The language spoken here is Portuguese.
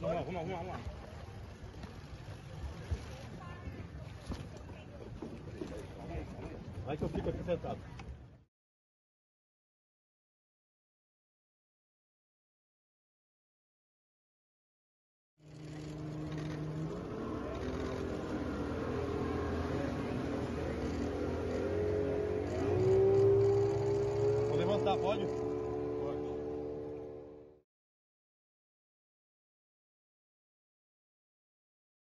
Vamos lá, vamos lá, vamos lá. Vai que eu fico aqui sentado. Pode?